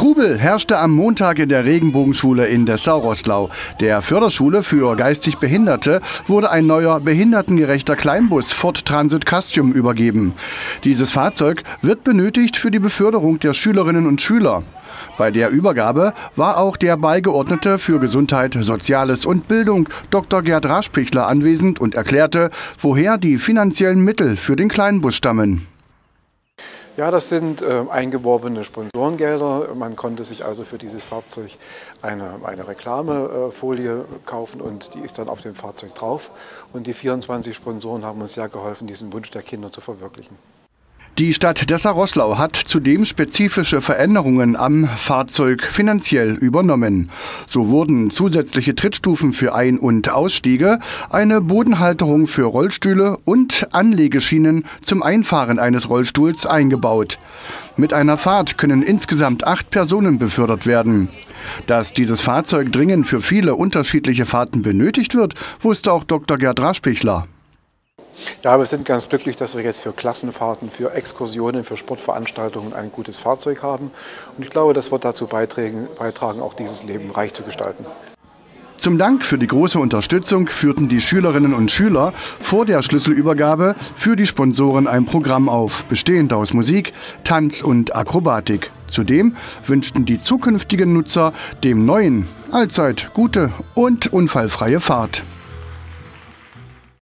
Trubel herrschte am Montag in der Regenbogenschule in Dessau-Roßlau. Der Förderschule für geistig Behinderte wurde ein neuer behindertengerechter Kleinbus Ford Transit Custom übergeben. Dieses Fahrzeug wird benötigt für die Beförderung der Schülerinnen und Schüler. Bei der Übergabe war auch der Beigeordnete für Gesundheit, Soziales und Bildung, Dr. Gerd Raschpichler, anwesend und erklärte, woher die finanziellen Mittel für den Kleinbus stammen. Ja, das sind äh, eingeworbene Sponsorengelder. Man konnte sich also für dieses Fahrzeug eine, eine Reklamefolie äh, kaufen und die ist dann auf dem Fahrzeug drauf. Und die 24 Sponsoren haben uns sehr geholfen, diesen Wunsch der Kinder zu verwirklichen. Die Stadt Dessau-Roßlau hat zudem spezifische Veränderungen am Fahrzeug finanziell übernommen. So wurden zusätzliche Trittstufen für Ein- und Ausstiege, eine Bodenhalterung für Rollstühle und Anlegeschienen zum Einfahren eines Rollstuhls eingebaut. Mit einer Fahrt können insgesamt acht Personen befördert werden. Dass dieses Fahrzeug dringend für viele unterschiedliche Fahrten benötigt wird, wusste auch Dr. Gerd Raschpichler. Ja, wir sind ganz glücklich, dass wir jetzt für Klassenfahrten, für Exkursionen, für Sportveranstaltungen ein gutes Fahrzeug haben. Und ich glaube, das wird dazu beitragen, auch dieses Leben reich zu gestalten. Zum Dank für die große Unterstützung führten die Schülerinnen und Schüler vor der Schlüsselübergabe für die Sponsoren ein Programm auf, bestehend aus Musik, Tanz und Akrobatik. Zudem wünschten die zukünftigen Nutzer dem neuen allzeit gute und unfallfreie Fahrt.